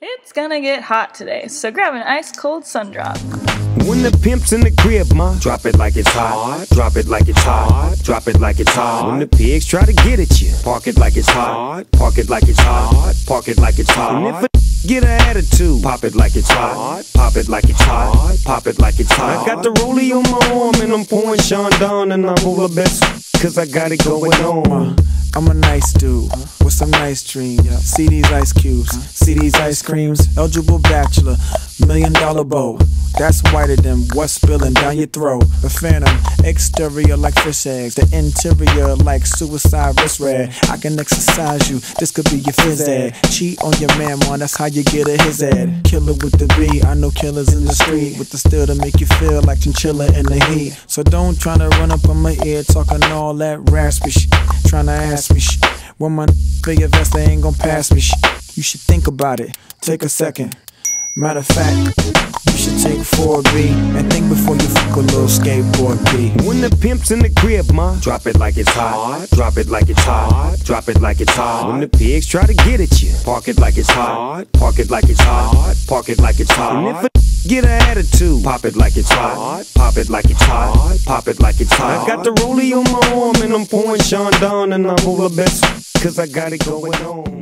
It's gonna get hot today, so grab an ice cold sun drop. When the pimp's in the crib, ma, drop it like it's hot. Drop it like it's hot. Drop it like it's hot. When the pigs try to get at you, park it like it's hot. Park it like it's hot. Park it like it's hot. And if a get an attitude, pop it like it's hot. Pop it like it's hot. Pop it like it's hot. I got the rollie on my arm and I'm pouring Sean down and I'm all the best cause I got it going on. I'm a nice dude with some nice dreams. See these ice cubes, see these ice creams. Eligible bachelor, million dollar bow. That's whiter than what's spilling down your throat. The phantom, exterior like fish eggs, the interior like suicide wrist red. I can exercise you, this could be your phys ed. Cheat on your man, man, that's how you get a his ed. Killer with the B, I know killers in the street with the steel to make you feel like chinchilla in the heat. So don't try to run up on my ear talking all that raspy shit, trying to ask me shit. When my your vest, they ain't gon' pass me shit. You should think about it, take a second. Matter of fact, you should take 4B and think before you fuck a little skateboard B. When the pimp's in the crib, ma, drop it like it's hot. Drop it like it's hot. Drop it like it's hot. When the pigs try to get at you, park it like it's hot. Park it like it's hot. Park it like it's hot. And if a get an attitude, pop it like it's hot. Pop it like it's hot. Pop it like it's hot. I got the rollie on my arm and I'm pouring Sean down and I'm all the best cause I got it going on.